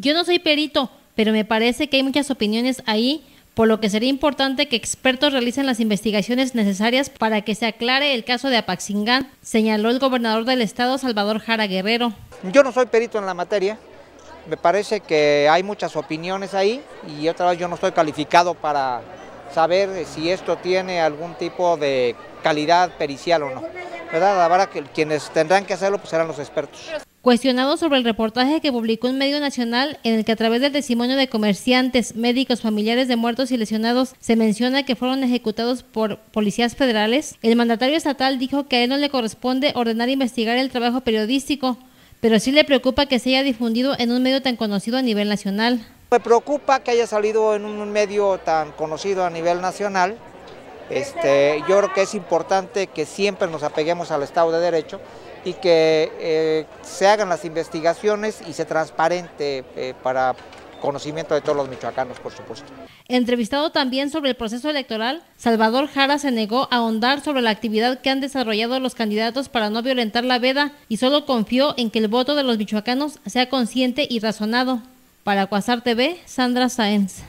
Yo no soy perito, pero me parece que hay muchas opiniones ahí, por lo que sería importante que expertos realicen las investigaciones necesarias para que se aclare el caso de Apaxingán, señaló el gobernador del estado, Salvador Jara Guerrero. Yo no soy perito en la materia, me parece que hay muchas opiniones ahí y otra vez yo no estoy calificado para saber si esto tiene algún tipo de calidad pericial o no. ¿Verdad? Verdad que quienes tendrán que hacerlo pues serán los expertos. Cuestionado sobre el reportaje que publicó un medio nacional en el que a través del testimonio de comerciantes, médicos, familiares de muertos y lesionados se menciona que fueron ejecutados por policías federales, el mandatario estatal dijo que a él no le corresponde ordenar investigar el trabajo periodístico, pero sí le preocupa que se haya difundido en un medio tan conocido a nivel nacional. Me preocupa que haya salido en un medio tan conocido a nivel nacional. Este, yo creo que es importante que siempre nos apeguemos al Estado de Derecho y que eh, se hagan las investigaciones y se transparente eh, para conocimiento de todos los michoacanos, por supuesto. Entrevistado también sobre el proceso electoral, Salvador Jara se negó a ahondar sobre la actividad que han desarrollado los candidatos para no violentar la veda y solo confió en que el voto de los michoacanos sea consciente y razonado. Para Cuasar TV, Sandra Sáenz.